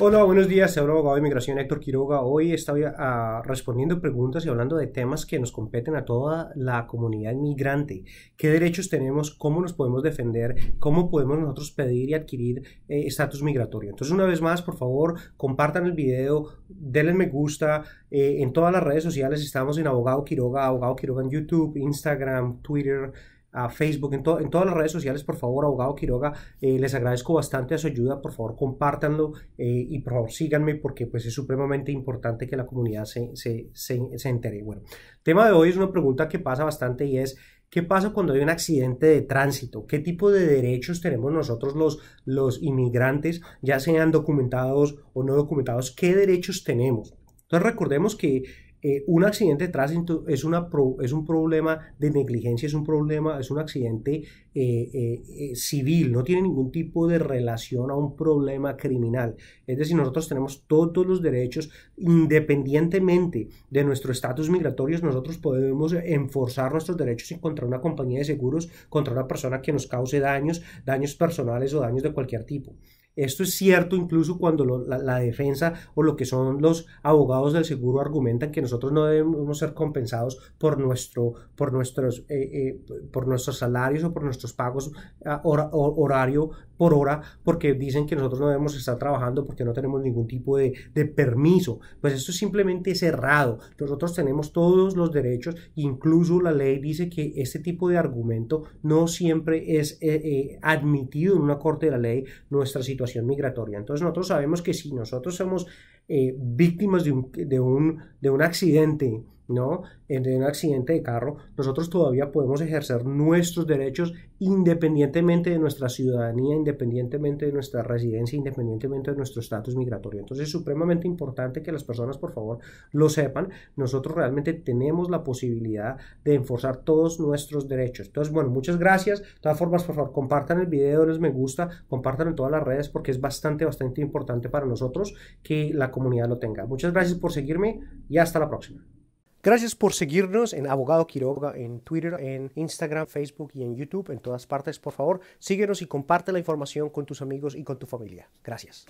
Hola, buenos días, soy abogado de inmigración Héctor Quiroga. Hoy estoy uh, respondiendo preguntas y hablando de temas que nos competen a toda la comunidad inmigrante. ¿Qué derechos tenemos? ¿Cómo nos podemos defender? ¿Cómo podemos nosotros pedir y adquirir eh, estatus migratorio? Entonces, una vez más, por favor, compartan el video, denle me gusta. Eh, en todas las redes sociales estamos en Abogado Quiroga, Abogado Quiroga en YouTube, Instagram, Twitter a Facebook, en, en, todas las redes sociales, por favor, abogado Quiroga, eh, les agradezco bastante a su ayuda, por favor, compártanlo eh, y por favor síganme porque pues es supremamente importante que la comunidad se, se, se, entere. Bueno, el tema de hoy es una pregunta que pasa bastante y es, ¿qué pasa cuando hay un accidente de tránsito? ¿Qué tipo de derechos tenemos nosotros los, los inmigrantes, ya sean documentados o no documentados? ¿Qué derechos tenemos? Entonces recordemos que eh, un accidente de tránsito es, es un problema de negligencia, es un problema, es un accidente eh, eh, civil, no tiene ningún tipo de relación a un problema criminal. Es decir, nosotros tenemos todos los derechos, independientemente de nuestro estatus migratorio, nosotros podemos enforzar nuestros derechos contra una compañía de seguros, contra una persona que nos cause daños, daños personales o daños de cualquier tipo. Esto es cierto incluso cuando la, defensa o lo que son los abogados del seguro argumentan que nosotros no debemos ser compensados por, nuestro, por, nuestros, eh, eh, por nuestros salarios o por nuestros pagos ah, horario por hora porque dicen que nosotros no debemos estar trabajando porque no tenemos ningún tipo de, permiso. Pues esto es simplemente cerrado. Nosotros tenemos todos los derechos, incluso la ley dice que este tipo de argumento no siempre es eh, admitido en una corte de la ley nuestra situación migratoria. Entonces nosotros sabemos que si nosotros somos eh, víctimas de un, de, un, de un accidente, ¿no? De un accidente de carro, nosotros todavía podemos ejercer nuestros derechos independientemente de nuestra ciudadanía, independientemente de nuestra residencia, independientemente de nuestro estatus migratorio. Entonces es supremamente importante que las personas, por favor, lo sepan. Nosotros realmente tenemos la posibilidad de enforzar todos nuestros derechos. Entonces, bueno, muchas gracias. De todas formas, por favor, compartan el video, les me gusta, compartan en todas las redes porque es bastante, bastante importante para nosotros que la comunidad lo tenga. Muchas gracias por seguirme y hasta la próxima. Gracias por seguirnos en Abogado Quiroga, en Twitter, en Instagram, Facebook y en YouTube, en todas partes. Por favor, síguenos y comparte la información con tus amigos y con tu familia. Gracias.